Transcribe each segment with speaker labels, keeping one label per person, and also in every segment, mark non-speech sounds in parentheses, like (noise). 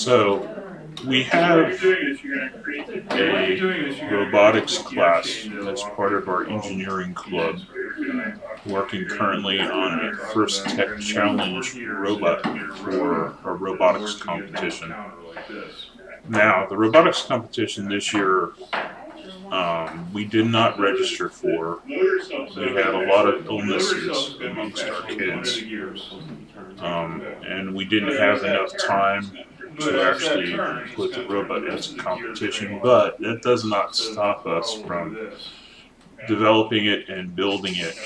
Speaker 1: So we have a robotics class that's part of our engineering club, working currently on a first tech challenge robot for a robotics competition. Now, the robotics competition this year, um, we did not register for. We had a lot of illnesses amongst our kids, um, and we didn't have enough time to actually put the robot into competition. But that does not stop us from developing it and building it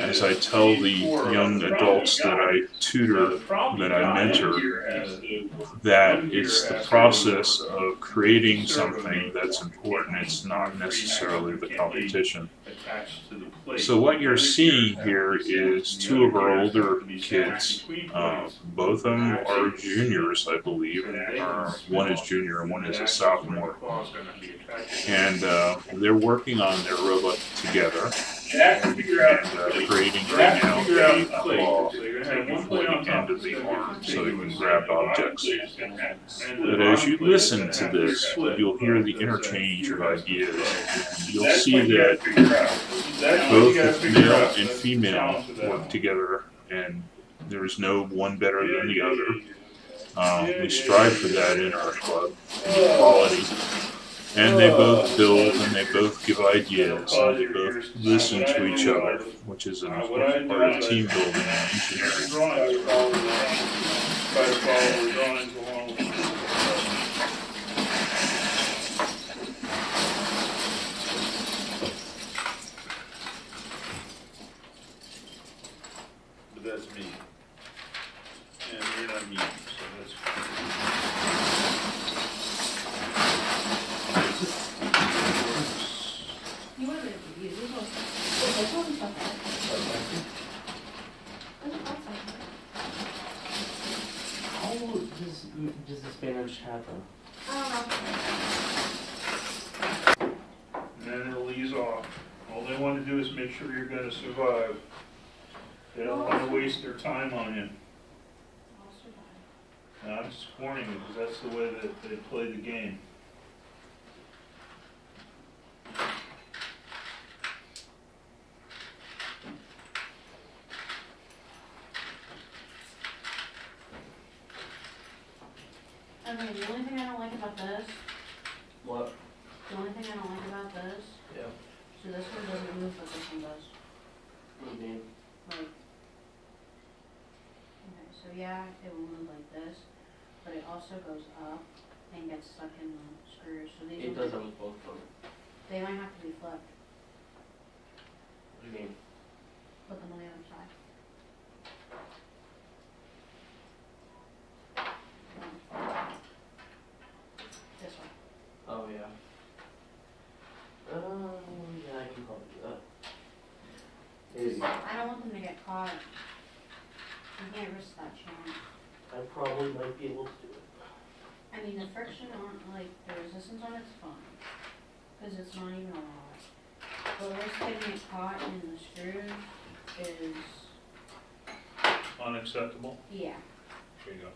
Speaker 1: as I tell the young adults that I tutor, that I mentor, that it's the process of creating something that's important. It's not necessarily the competition. So what you're seeing here is two of our older kids. Uh, both of them are juniors, I believe. Uh, one is junior and one is a sophomore. And uh, they're working on their robot together and uh, creating right now. a claw before the end of the arm so you can grab objects. But as you listen to this, you'll hear the interchange of ideas. You'll see that both the male and female work together and there is no one better than the other. Um, we strive for that in our club, equality. And they both build and they both give ideas and they both listen to each other, which is an important part of team building and engineering.
Speaker 2: But that's me. And you're not me, so that's.
Speaker 3: You want it to be, you know, I told him something. There's a outside.
Speaker 4: How does, does this manage happen?
Speaker 3: I don't know.
Speaker 2: And then it'll ease off. All they want to do is make sure you're gonna survive. They don't wanna waste their time on you.
Speaker 3: I'll survive.
Speaker 2: Now, I'm just warning you, because that's the way that they play the game.
Speaker 3: Okay, the only thing I don't like about this,
Speaker 4: What?
Speaker 3: the only thing I don't like about this,
Speaker 4: Yeah.
Speaker 3: so this one doesn't move, but this one does.
Speaker 4: What do you mean?
Speaker 3: Like, okay, so yeah, it will move like this, but it also goes up and gets stuck in the screws, so these
Speaker 4: It
Speaker 3: will-
Speaker 4: does with both of them.
Speaker 3: They might have to be flipped,
Speaker 4: What do you mean?
Speaker 3: put them on the other side. This one.
Speaker 4: Oh, yeah. Um, yeah, I can probably do that. Maybe.
Speaker 3: I don't want them to get caught. I can't risk that chance.
Speaker 4: I probably might be able to do it.
Speaker 3: I mean, the friction on, like, the resistance on it's fine, cause it's not even a lot. But risk getting it caught in the screw is,
Speaker 2: Unacceptable.
Speaker 3: yeah.
Speaker 2: There you go.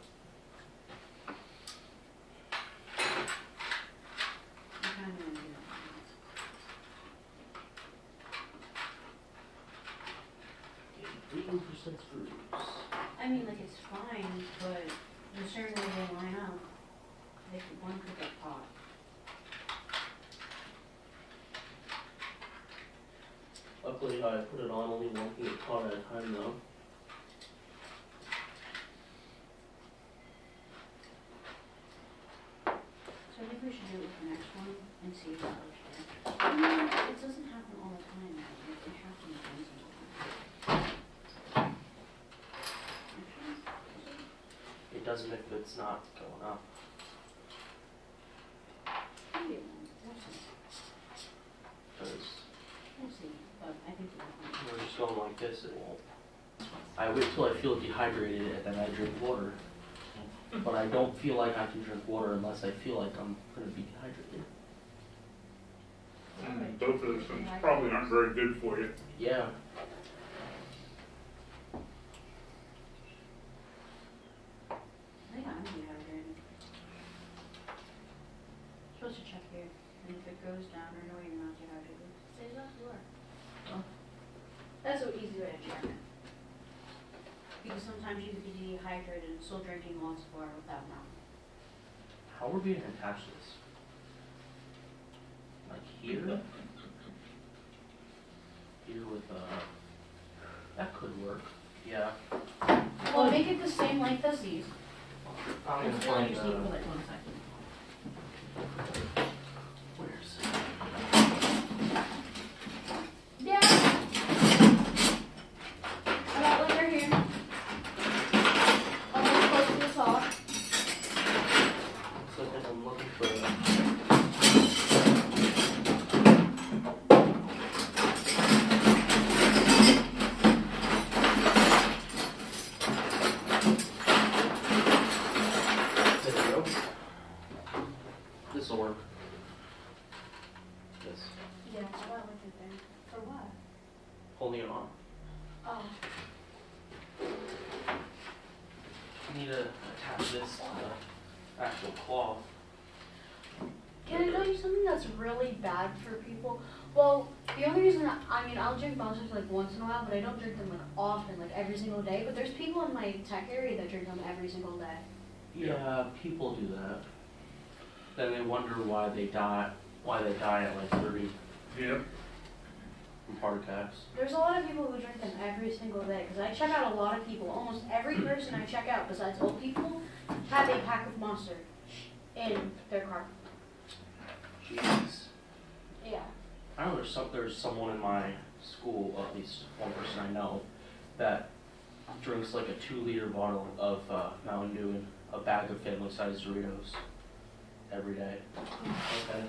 Speaker 3: I'm kinda gonna do that.
Speaker 4: Eighteen percent screws.
Speaker 3: I mean, like, it's fine, but there's certain way they line up, they could, one could get caught.
Speaker 4: Luckily, I put it on, only one can get at a time though.
Speaker 3: So I think we should do it with the next one and see if that works better. I mean, it doesn't happen all the time, though. Like, it happens once in a while. Actually,
Speaker 4: It doesn't if it's not going up.
Speaker 3: maybe it won't. We'll see.
Speaker 4: Because
Speaker 3: We'll see, but I think it'll
Speaker 4: going like this, it won't. I wait till I feel dehydrated and then I drink water. But I don't feel like I can drink water unless I feel like I'm gonna be dehydrated.
Speaker 2: Mm, Both of those things probably aren't very good for you.
Speaker 4: Yeah.
Speaker 3: I think I'm dehydrated. supposed to check here, and if it goes down or no, you're not dehydrated, it stays up, you are.
Speaker 4: Oh.
Speaker 3: That's an easy way to check it. Because sometimes you could be dehydrated and still drinking lots of water without knowing.
Speaker 4: How are we gonna attach this? Like here? Here with, uh, that could work, yeah.
Speaker 3: Well, make it the same length as these.
Speaker 4: I'm gonna find,
Speaker 3: just
Speaker 4: uh,
Speaker 3: equal like one second.
Speaker 4: where's,
Speaker 3: Yeah. About like right here. Almost close to the top.
Speaker 4: so if I'm looking for, there we go. This'll work. This,
Speaker 3: Yeah, how about like it there? For what?
Speaker 4: holding it on.
Speaker 3: Oh.
Speaker 4: I need to attach this to the actual cloth.
Speaker 3: Can I tell you something that's really bad for people? Well, the only reason I, I mean, I'll drink monsters like once in a while, but I don't drink them like often, like every single day. But there's people in my tech area that drink them every single day.
Speaker 4: Yeah, people do that. Then they wonder why they die, why they die at like thirty
Speaker 2: Yep.
Speaker 4: from heart attacks.
Speaker 3: There's a lot of people who drink them every single day because I check out a lot of people. Almost every person I check out, besides old people, have a pack of Monster in their car.
Speaker 4: Jeez.
Speaker 3: Yeah.
Speaker 4: I know there's some, there's someone in my school, at least one person I know, that drinks like a two liter bottle of uh, Mountain Dew and a bag of family sized Doritos every day. Okay.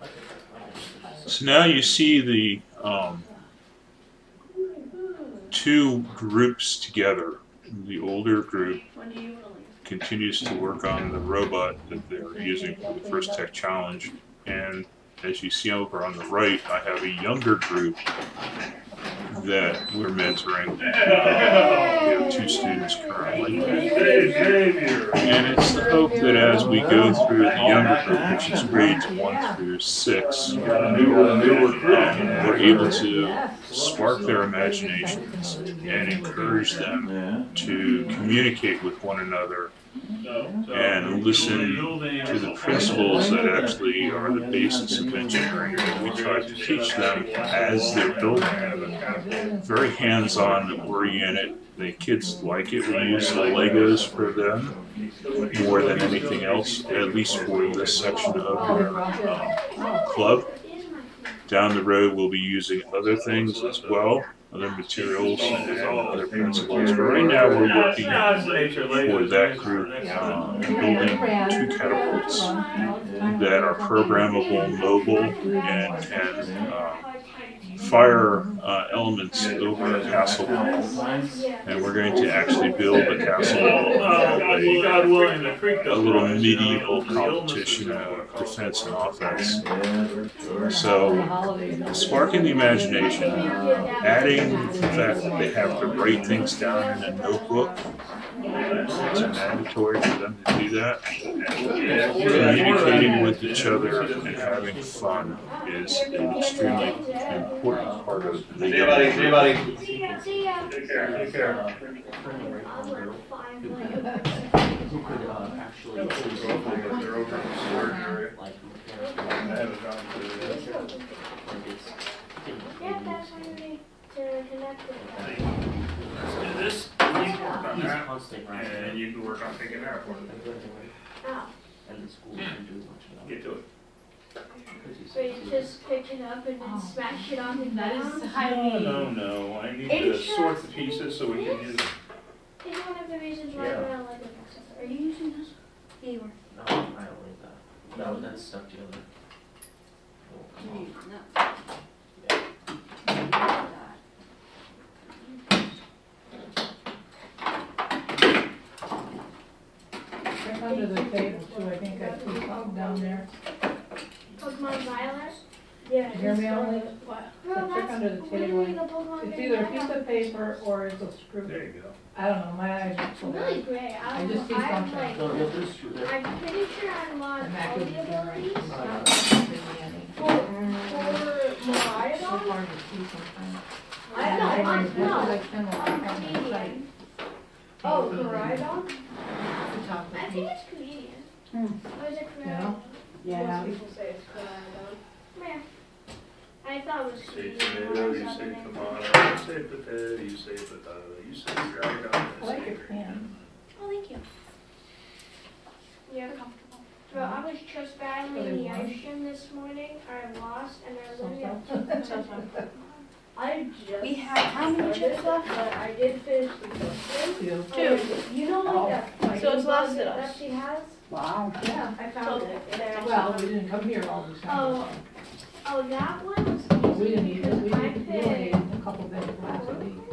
Speaker 4: Like a- like a-
Speaker 1: So now you see the um, two groups together. The older group Continues to work on the robot that they're using for the first tech challenge. And as you see over on the right, I have a younger group that we're mentoring. We have two students currently. And it's the hope that as we go through the younger group, which is grades one through six, um, we're able to spark their imaginations and encourage them to communicate with one another and listen to the principles that actually are the basis of engineering. We try to teach them as they're building. Very hands-on oriented. The kids like it. We use the Legos for them more than anything else, at least for this section of our uh, club. Down the road, we'll be using other things as well, other materials and other principles. But right now, we're working for that group, uh, building two catapults that are programmable, mobile, and can uh, fire uh, elements over a castle wall. And we're going to actually build a castle wall,
Speaker 2: Oh,
Speaker 1: a, a little medieval competition of defense and offense. So, sparking the imagination, adding the fact that they have to write things down in a notebook. It's mandatory for them to do that. Communicating with each other and having fun is an extremely important part of the
Speaker 5: See you, buddy. See you, buddy.
Speaker 2: Take care, take care.
Speaker 4: Friendly right-hand girl who could, who could uh, actually please
Speaker 2: They're over in the storage area.
Speaker 4: like
Speaker 2: I
Speaker 4: mechanical,
Speaker 2: haven't gone through that.
Speaker 6: Yeah, that's why we need to connect with
Speaker 2: Let's do this, you can work on that,
Speaker 4: constant
Speaker 2: and you can work on picking that for them.
Speaker 6: Oh,
Speaker 4: And the school can do much of that.
Speaker 2: Get to it.
Speaker 6: So you just pick it up and then oh. smash it on the
Speaker 3: That is
Speaker 6: ground?
Speaker 2: No,
Speaker 3: highly.
Speaker 2: no, no, I need to sort the pieces so we can use it.
Speaker 6: It's one of the reasons why
Speaker 2: Yeah.
Speaker 6: we're not like a
Speaker 3: Are you using this? Yeah, you
Speaker 4: No, I don't like that. That, that's stuck together. Oh, come on.
Speaker 7: Under the table too, I think I put some down there.
Speaker 6: Pokemon Violet. Yeah.
Speaker 5: Hear me, Emily?
Speaker 6: What?
Speaker 5: The
Speaker 6: Well,
Speaker 5: trick
Speaker 6: that's
Speaker 5: under the table.
Speaker 6: literally the Pokemon
Speaker 5: It's either a piece of paper or it's a screw.
Speaker 2: There you go.
Speaker 5: I don't know, my eyes are
Speaker 6: It's
Speaker 5: so
Speaker 6: really
Speaker 5: bad.
Speaker 6: great. I
Speaker 5: I
Speaker 6: don't
Speaker 5: just
Speaker 6: know.
Speaker 5: see
Speaker 6: I have
Speaker 5: something.
Speaker 6: like,
Speaker 4: No, yeah, there's two there.
Speaker 6: I'm pretty sure I unlocked
Speaker 5: And that
Speaker 6: all
Speaker 5: could
Speaker 6: the
Speaker 5: be right.
Speaker 6: abilities.
Speaker 5: It's
Speaker 6: For,
Speaker 5: not
Speaker 6: for
Speaker 5: So
Speaker 6: Miraidon?
Speaker 5: hard to see sometimes.
Speaker 6: I know, I
Speaker 5: It's
Speaker 6: know.
Speaker 5: like ten or
Speaker 6: I'm
Speaker 5: eleven
Speaker 6: Canadian. Oh, Miraidon?
Speaker 5: The top of
Speaker 6: I think
Speaker 5: page.
Speaker 6: it's Canadian.
Speaker 5: Hmm.
Speaker 6: Or is it
Speaker 5: Yeah.
Speaker 6: Canadian?
Speaker 5: Yeah.
Speaker 6: Most people say it's Canadian. Yeah. I thought it was
Speaker 2: Say
Speaker 6: Canadian.
Speaker 2: tomato,
Speaker 6: I
Speaker 2: you say tomato, you say potato, you say potato, you say dragon.
Speaker 5: I like your pen.
Speaker 6: Oh, thank you. Yeah. Bro, I was just battling the ice gym this morning. I lost and I literally
Speaker 5: So-so. (laughs)
Speaker 6: I just.
Speaker 3: We have how many
Speaker 6: started,
Speaker 3: chips left?
Speaker 6: But I did finish the first
Speaker 5: Thank you.
Speaker 6: one. You know
Speaker 5: Oh,
Speaker 6: like
Speaker 5: so
Speaker 3: it's
Speaker 6: bug
Speaker 3: lasted
Speaker 6: that she has?
Speaker 3: Wow.
Speaker 6: Yeah, I found it. there.
Speaker 5: Well, we didn't come here all the time.
Speaker 6: Oh, Oh, that one was
Speaker 5: We didn't eat it,
Speaker 6: because
Speaker 5: we
Speaker 6: I
Speaker 5: ate, we only ate a couple days last week.